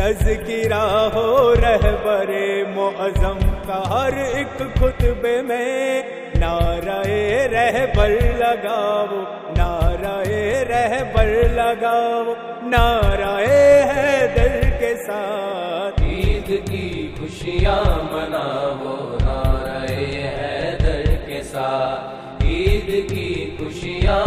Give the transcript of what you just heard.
तजकिरा हो रह बरे मोअजम का हर एक खुतबे में। नाराए रह बल लगाओ, नाराए रह बल लगाओ, नाराए है दिल के साथ। ईद की खुशियाँ मनाओ, नाराए दिल के साथ। ईद की खुशियाँ